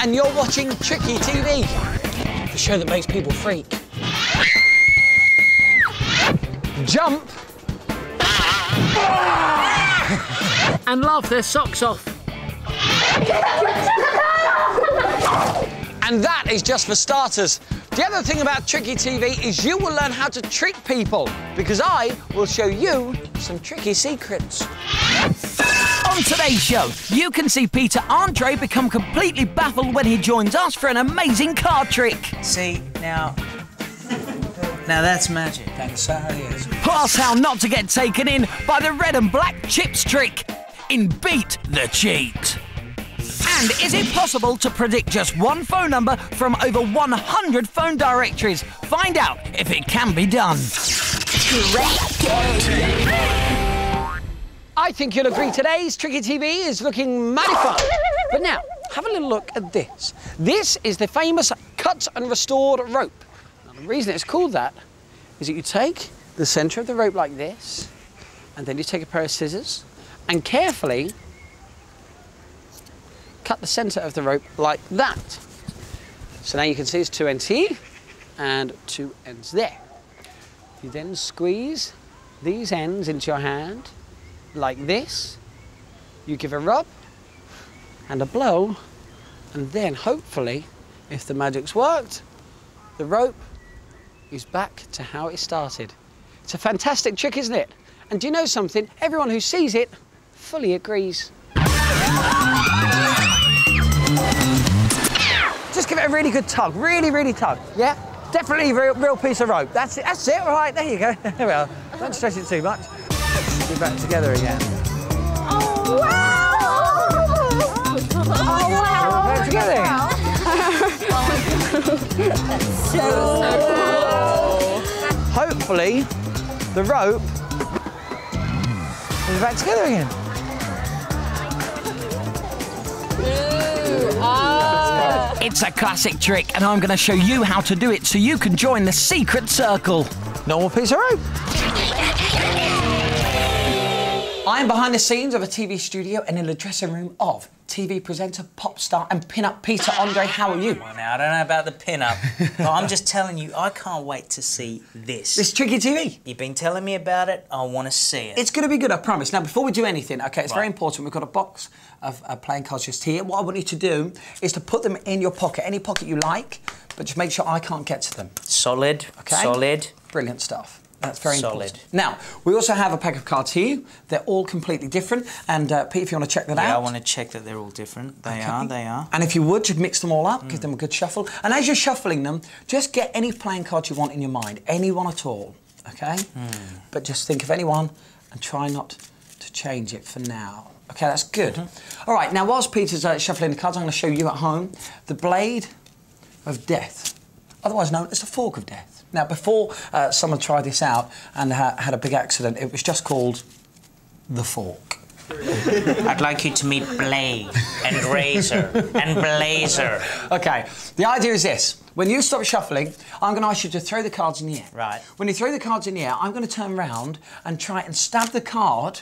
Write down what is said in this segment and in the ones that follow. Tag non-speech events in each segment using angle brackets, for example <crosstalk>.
And you're watching Tricky TV, the show that makes people freak. Jump <laughs> And laugh their socks off. And that is just for starters. The other thing about Tricky TV is you will learn how to trick people because I will show you some tricky secrets. On today's show, you can see Peter Andre become completely baffled when he joins us for an amazing card trick. See, now. Now that's magic. That's how it is. Plus, how not to get taken in by the red and black chips trick in Beat the Cheat. And is it possible to predict just one phone number from over 100 phone directories? Find out if it can be done. I think you'll agree today's Tricky TV is looking mighty fun. But now, have a little look at this. This is the famous cut and restored rope. Now, the reason it's called that is that you take the centre of the rope like this, and then you take a pair of scissors and carefully cut the centre of the rope like that. So now you can see it's two ends here and two ends there. You then squeeze these ends into your hand like this. You give a rub and a blow, and then hopefully, if the magic's worked, the rope is back to how it started. It's a fantastic trick, isn't it? And do you know something? Everyone who sees it fully agrees. Just give it a really good tug, really, really tug. Yeah? Definitely real, real piece of rope. That's it, that's it, all right, there you go. There we are. Don't stretch it too much. Get back together again. Oh, wow! Oh, wow! Back together again. Hopefully, the rope is back together again. Ah. It's a classic trick, and I'm going to show you how to do it so you can join the secret circle. Normal piece of rope. I'm behind the scenes of a TV studio and in the dressing room of TV presenter, pop star, and pin-up Peter Andre. How are you? Well, now, I don't know about the pin-up, but I'm just telling you, I can't wait to see this. This tricky TV. You've been telling me about it. I want to see it. It's going to be good, I promise. Now, before we do anything, okay, it's very important. We've got a box of uh, playing cards just here. What I want you to do is to put them in your pocket, any pocket you like, but just make sure I can't get to them. solid. Okay. Solid. Brilliant stuff. That's very Solid. important. Now, we also have a pack of cards here. They're all completely different. And uh, Pete, if you want to check that out. Yeah, I want to check that they're all different. They Okay. are. They are. And if you would, just mix them all up, give them a good shuffle. And as you're shuffling them, just get any playing card you want in your mind, anyone at all, okay? But just think of anyone and try not to change it for now. Okay, that's good. All right, now whilst Peter's uh, shuffling the cards, I'm going to show you at home the blade of death, otherwise known as the fork of death. Now, before uh, someone tried this out and ha- had a big accident, it was just called the fork. <laughs> I'd like you to meet Blade and Razor and Blazer. Okay, the idea is this. When you stop shuffling, I'm going to ask you to throw the cards in the air. Right. When you throw the cards in the air, I'm going to turn round and try and stab the card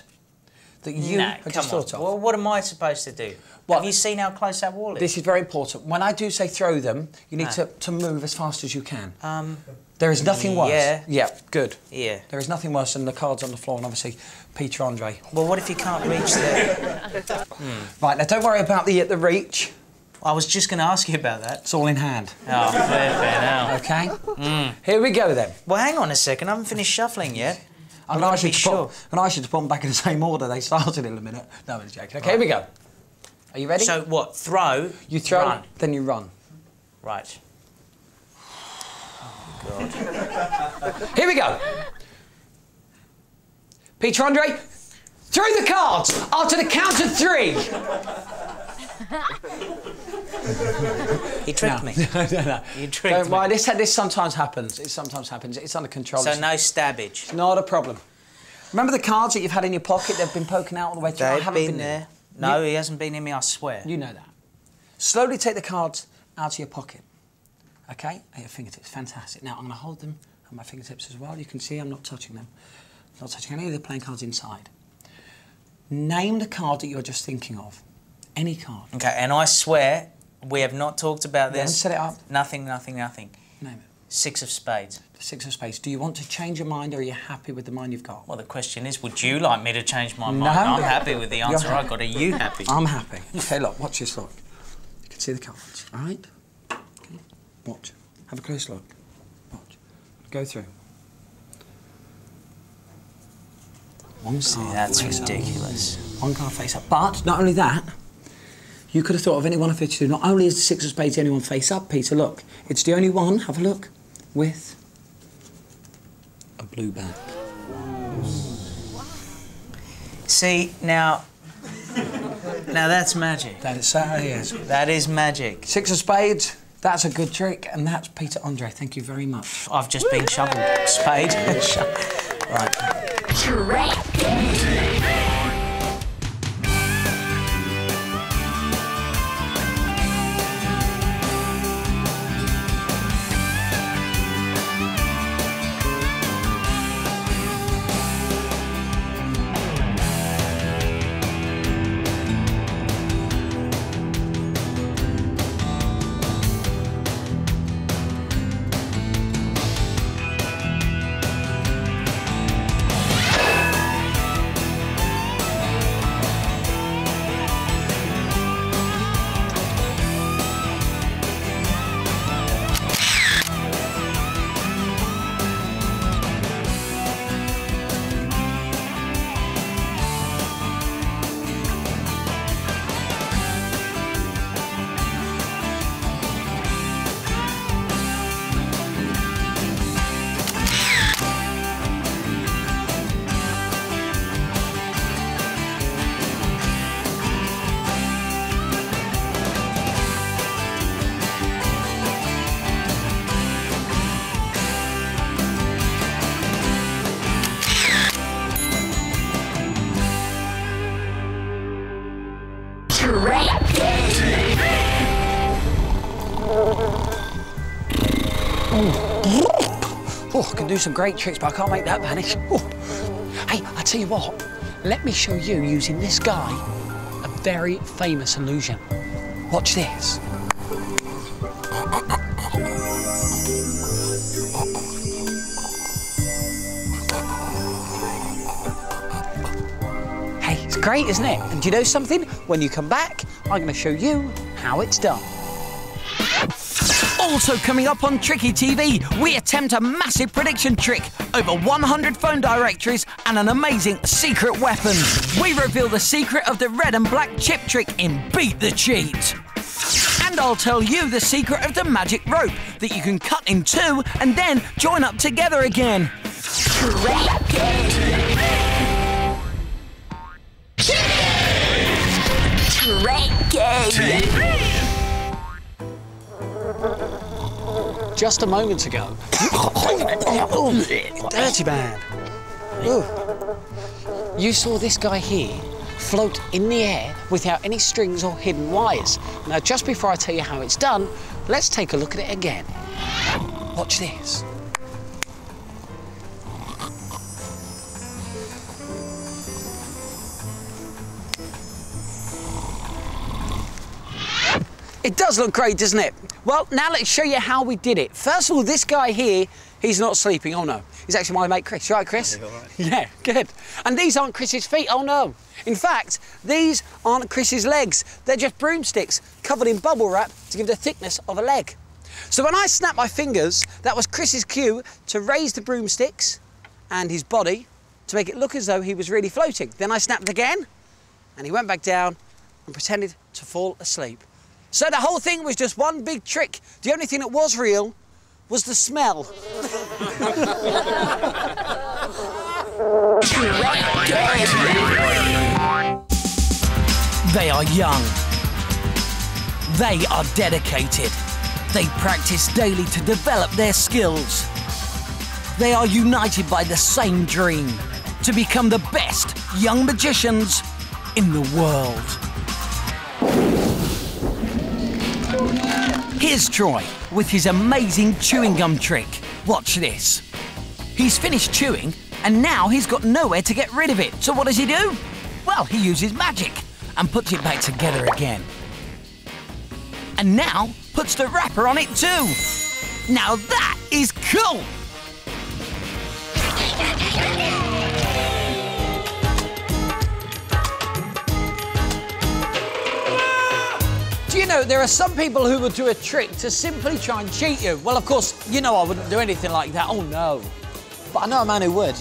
that you come just on. thought of. Well, what am I supposed to do? What? Have you seen how close that wall is? This is very important. When I do say throw them, you need Ah. to, to move as fast as you can. Um, There is nothing worse. yeah. Yeah, good. Yeah. There is nothing worse than the cards on the floor and obviously Peter Andre. well, what if you can't reach there? Right, now don't worry about the, the reach. I was just going to ask you about that. It's all in hand. Oh, fair, fair now. Okay? Mm. Here we go then. Well, hang on a second. I haven't finished shuffling yet. I'm I've going to to ask be you to put, sure. Gonna ask you to put them back in the same order they started in a minute. No, I'm joking. Okay, here we go. Are you ready? So what? Throw. you throw, Run. then you run. Right. <laughs> Here we go. Peter Andre, throw the cards after the count of three. He tricked me. <laughs> no, no, no. You tricked Don't me. worry, this, this sometimes happens. It sometimes happens. It's under control. So no stabbage. Not a problem. Remember the cards that you've had in your pocket? They've been poking out all the way through. They've haven't been in there. No, he hasn't been in me. I swear. You know that. Slowly take the cards out of your pocket. Okay? At your fingertips. Fantastic. Now I'm going to hold them on my fingertips as well. You can see I'm not touching them. Not touching any of the playing cards inside. Name the card that you're just thinking of. Any card. Okay, and I swear We have not talked about Then this. set it up. Nothing, nothing, nothing. Name it. Six of spades. Six of Spades. Do you want to change your mind or are you happy with the mind you've got? Well, the question is, would you like me to change my mind? No. I'm happy with the answer I got. Are you happy? I'm happy. Okay, look, watch this, look. You can see the cards, all right? Okay. Watch. Have a close look. Watch. Go through. One See, card that's face up. ridiculous. One card face up. But not only that, you could have thought of any one of it two. Not only is the Six of Spades the only one face up, Peter, look. It's the only one, have a look, with a blue back. See, now, now that's magic. That is, uh, yes. That is magic. Six of Spades, that's a good trick, and that's Peter Andre. Thank you very much. I've just been shoveled. Spade. <laughs> Right. Oh, I can do some great tricks, but I can't make that vanish. Oh. Hey, I tell you what, let me show you using this guy a very famous illusion. Watch this. Hey, it's great, isn't it? And do you know something? When you come back, I'm going to show you how it's done. Also coming up on Tricky TV, we attempt a massive prediction trick, over 100 phone directories, and an amazing secret weapon. We reveal the secret of the red and black chip trick in Beat the Cheat. And I'll tell you the secret of the magic rope that you can cut in two and then join up together again. Just a moment ago. Dirty man. You saw this guy here float in the air without any strings or hidden wires. Now, just before I tell you how it's done, let's take a look at it again. Watch this. It does look great, doesn't it? Well, now let's show you how we did it. First of all, this guy here, he's not sleeping. Oh no, he's actually my mate Chris. Right, Chris? <laughs> Yeah, good. And these aren't Chris's feet. Oh no. In fact, these aren't Chris's legs. They're just broomsticks covered in bubble wrap to give the thickness of a leg. So when I snapped my fingers, that was Chris's cue to raise the broomsticks and his body to make it look as though he was really floating. Then I snapped again, and he went back down and pretended to fall asleep. So the whole thing was just one big trick. The only thing that was real was the smell. <laughs> They are young. They are dedicated. They practice daily to develop their skills. They are united by the same dream to become the best young magicians in the world. Here's Troy with his amazing chewing gum trick. Watch this. He's finished chewing and now he's got nowhere to get rid of it. So what does he do? Well, he uses magic and puts it back together again. and now puts the wrapper on it too. Now that is cool! Know there are some people who will do a trick to simply try and cheat you? Well, of course, you know I wouldn't do anything like that. Oh no. But I know a man who would.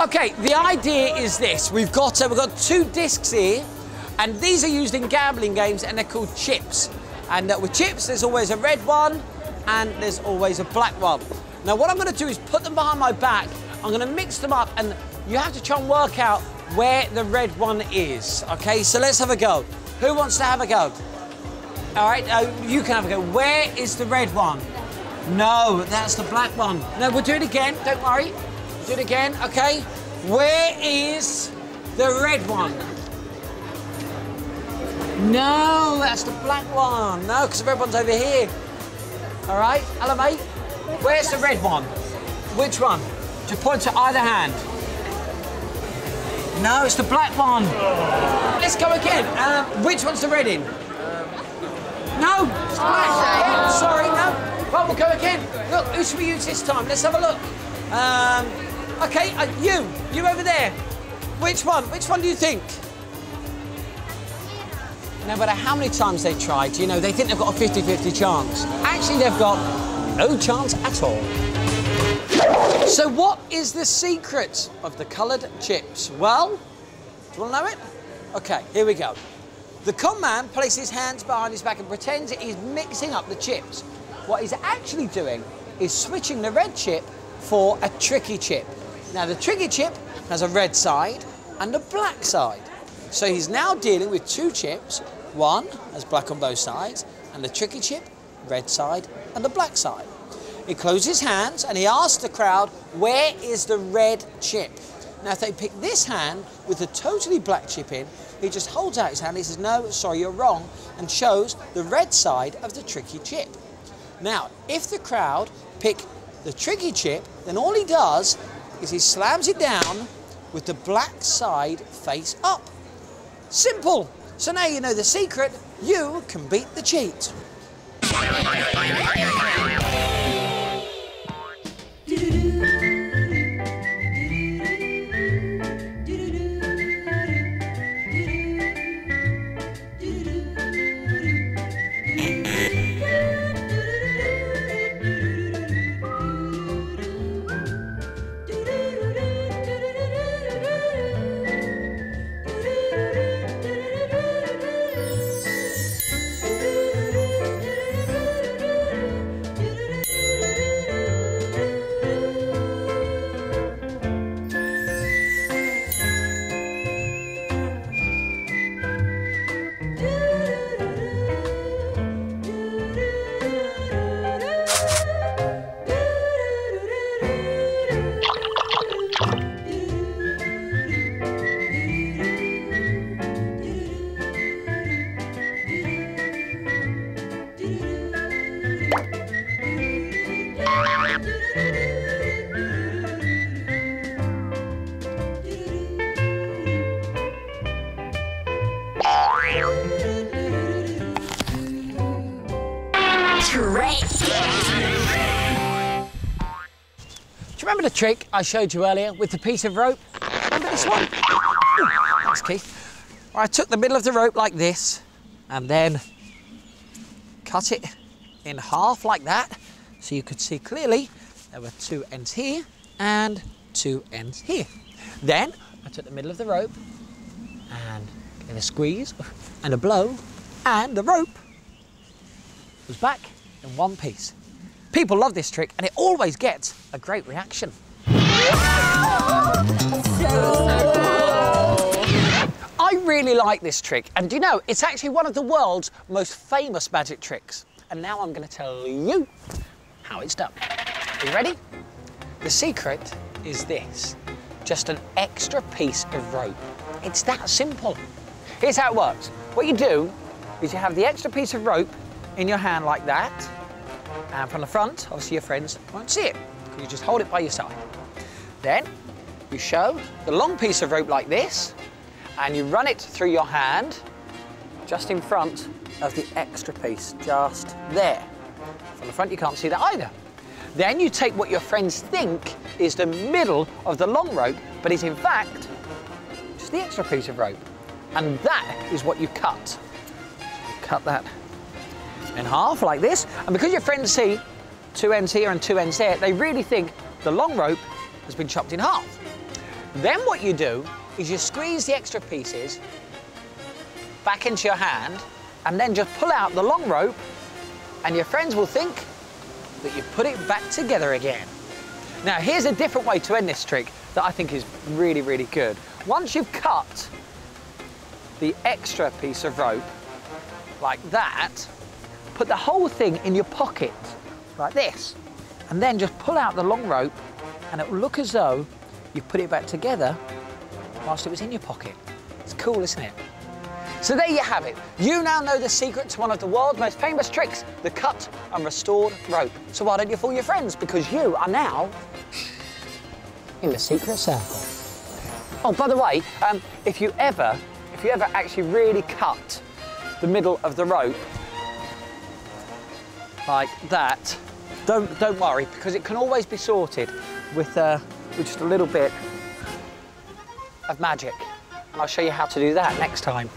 Okay, the idea is this. We've got uh, we've got two discs here, and these are used in gambling games, and they're called chips. And uh, with chips, there's always a red one, and there's always a black one. Now, what I'm going to do is put them behind my back. I'm going to mix them up, and you have to try and work out where the red one is. Okay, so let's have a go. Who wants to have a go? All right, uh, you can have a go. Where is the red one? No, that's the black one. No, we'll do it again. Don't worry. Do it again, okay? Where is the red one? No, that's the black one. No, because the red one's over here. All right, hello, mate. Where's the red one? Which one? Just point to either hand. No, it's the black one. Let's go again. Um, which one's the red in? No, black. Yeah, sorry, no. Well, we'll go again. Look, who should we use this time? Let's have a look. Um, okay, uh, you, you over there. Which one? Which one do you think? No matter how many times they tried, you know, they think they've got a 50-50 chance. Actually, they've got no chance at all. So what is the secret of the coloured chips? Well, do you want to know it? Okay, here we go. The con man places his hands behind his back and pretends he's mixing up the chips. What he's actually doing is switching the red chip for a tricky chip. Now, the tricky chip has a red side and a black side. So he's now dealing with two chips. One has black on both sides, and the tricky chip, red side and the black side. He closes his hands and he asks the crowd, where is the red chip? Now, if they pick this hand with the totally black chip in, he just holds out his hand. He says, no, sorry, you're wrong, and shows the red side of the tricky chip. Now, if the crowd pick the tricky chip, then all he does is he slams it down with the black side face up. Simple. So now you know the secret. You can beat the cheat. Trick I showed you earlier with the piece of rope? Remember this one? Thanks, Keith. I took the middle of the rope like this and then cut it in half like that so you could see clearly there were two ends here and two ends here. Then I took the middle of the rope and gave a squeeze and a blow and the rope was back in one piece. People love this trick and it always gets a great reaction. I really like this trick and do you know, it's actually one of the world's most famous magic tricks. And now I'm going to tell you how it's done. Are you ready? The secret is this, just an extra piece of rope. It's that simple. Here's how it works. What you do is you have the extra piece of rope in your hand like that, and from the front, obviously your friends won't see it, because you just hold it by your side. Then you show the long piece of rope like this, and you run it through your hand, just in front of the extra piece, just there. From the front, you can't see that either. Then you take what your friends think is the middle of the long rope, but is in fact just the extra piece of rope. And that is what you cut. Cut that in half like this. And because your friends see two ends here and two ends there, they really think the long rope has been chopped in half. Then what you do is you squeeze the extra pieces back into your hand and then just pull out the long rope and your friends will think that you put it back together again. Now here's a different way to end this trick that I think is really, really good. Once you've cut the extra piece of rope like that, put the whole thing in your pocket like this and then just pull out the long rope and it will look as though you put it back together whilst it was in your pocket. It's cool, isn't it? So there you have it. You now know the secret to one of the world's most famous tricks, the cut and restored rope. So why don't you fool your friends? Because you are now in the secret circle. Oh, by the way, um, if you ever, if you ever actually really cut the middle of the rope like that, don't don't worry because it can always be sorted with, uh, with just a little bit of magic. And I'll show you how to do that next time.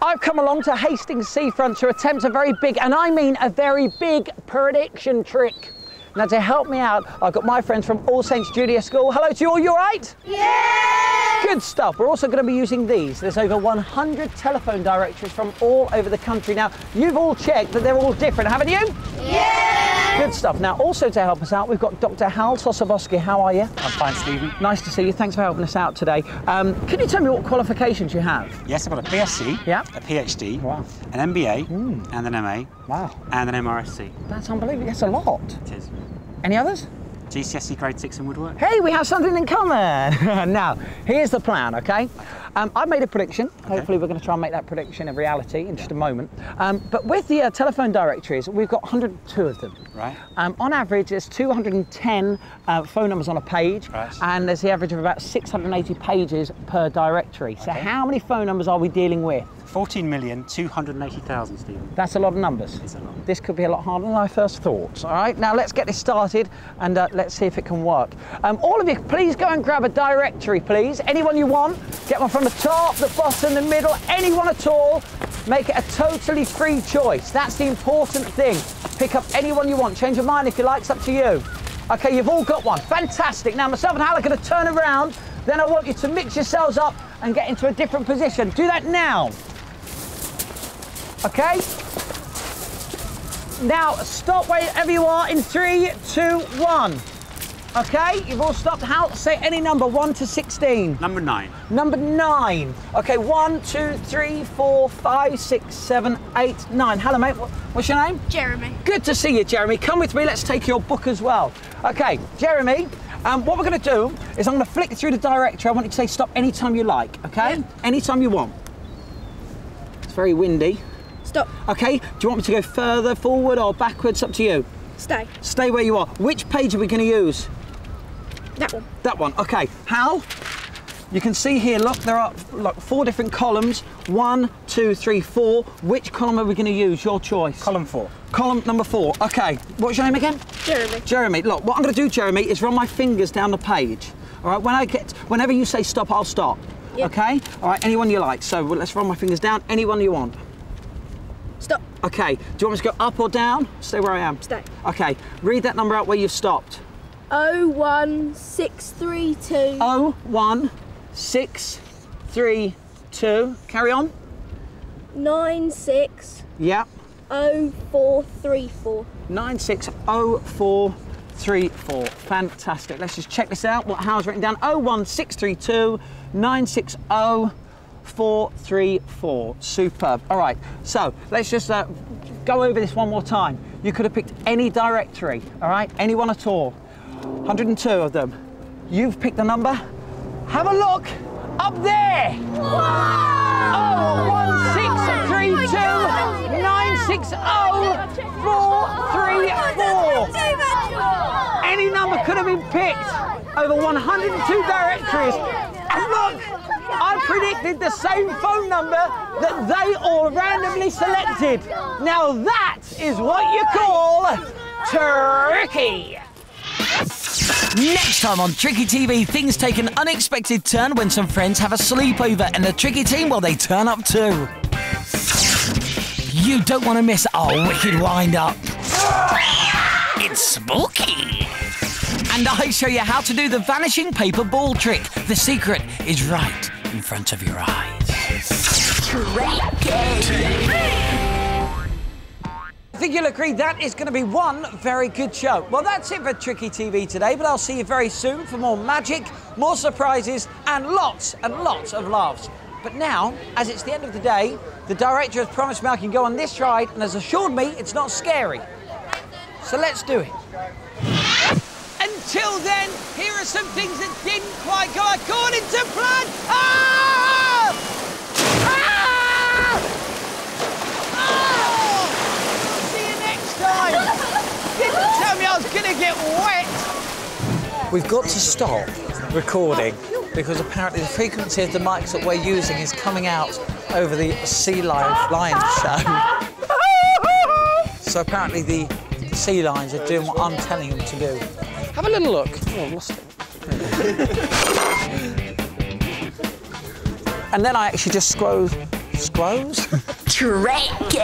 I've come along to Hastings Seafront to attempt a very big, and I mean a very big prediction trick. Now to help me out, I've got my friends from All Saints Junior School. Hello to you all, you all right? Yeah! Good stuff. We're also going to be using these. There's over 100 telephone directories from all over the country. Now, you've all checked that they're all different, haven't you? Yeah! Good stuff. Now, also to help us out, we've got Dr. Hal Sosabowski. How are you? I'm fine, Stephen. Nice to see you. Thanks for helping us out today. Um, can you tell me what qualifications you have? Yes, I've got a BSc, Yeah. a PhD, Wow. an MBA, and an MA, Wow. and an MRSC. That's unbelievable. That's a lot. It is. Any others? GCSE grade 6 in woodwork. Hey, we have something in common. <laughs> now, here's the plan, okay? Um, I've made a prediction. Hopefully, we're going to try and make that prediction a reality in just a moment. Um, but with the uh, telephone directories, we've got 102 of them. Right. Um, on average, there's 210 uh, phone numbers on a page, Right. and there's the average of about 680 pages per directory. So, Okay. how many phone numbers are we dealing with? 14,280,000, Stephen. That's a lot of numbers. It's a lot. This could be a lot harder than I first thought. All right, now let's get this started and uh, let's see if it can work. Um, all of you, please go and grab a directory, please. Anyone you want. Get one from the top, the bottom, the middle, anyone at all. Make it a totally free choice. That's the important thing. Pick up anyone you want. Change your mind if you like, it's up to you. Okay, you've all got one. Fantastic. Now, myself and Hal are going to turn around. Then I want you to mix yourselves up and get into a different position. Do that now. Okay? Now, stop wherever you are in three, two, one. Okay, you've all stopped. Hal? Say any number, one to 16. Number 9. Number nine. Okay, one, two, three, four, five, six, seven, eight, nine. Hello, mate. What's your name? Jeremy. Good to see you, Jeremy. Come with me. Let's take your book as well. Okay, Jeremy. Um, what we're going to do is I'm going to flick through the directory. I want you to say stop anytime you like. Okay? Anytime you want. It's very windy. Stop. Okay. Do you want me to go further forward or backwards? Up to you. Stay. Stay where you are. Which page are we going to use? That one. That one. Okay. Hal, you can see here, look, there are look, four different columns. One, two, three, four. Which column are we going to use? Your choice. Column 4. Column number four. Okay. What's your name again? Jeremy. Jeremy. Look, what I'm going to do, Jeremy, is run my fingers down the page. All right. When I get, whenever you say stop, I'll stop. Yeah. Okay. All right. Anyone you like. So let's run my fingers down. Anyone you want. Okay. Do you want me to go up or down? Stay where I am. Stay. Okay. Read that number out where you've stopped. Oh one six three two Oh one six three two. Carry on. nine six Yeah. oh four three four. Nine six oh four three four. Fantastic. Let's just check this out. What Hal's written down? Oh one six three two nine six oh four three four. Superb. All right. So let's just uh, go over this one more time. You could have picked any directory. All right. Anyone at all. 102 of them. You've picked the number. Have a look up there. Oh, one six three two nine six oh four three four. Any number could have been picked. Over 102 directories. look! I predicted the same phone number that they all randomly selected. Now that is what you call tricky. Next time on Tricky TV, things take an unexpected turn when some friends have a sleepover and the Tricky team, well, they turn up too. You don't want to miss our wicked wind up. It's spooky. And I show you how to do the vanishing paper ball trick. The secret is right in front of your eyes. I think you'll agree that is going to be one very good show. Well, that's it for Tricky TV today, but I'll see you very soon for more magic, more surprises, and lots and lots of laughs. But now, as it's the end of the day, the director has promised me I can go on this ride and has assured me it's not scary. So let's do it. Until then, here are some things that didn't quite go according to plan. Ah! Ah! Oh! See you next time. Didn't tell me I was gonna get wet. We've got to stop recording because apparently the frequency of the mics that we're using is coming out over the Sea Lion Lions show. <laughs> so apparently the, the sea lions are doing what I'm telling them to do. Have a little look. Oh, I've lost it. and then I actually just scroll, scrolls. Tricky!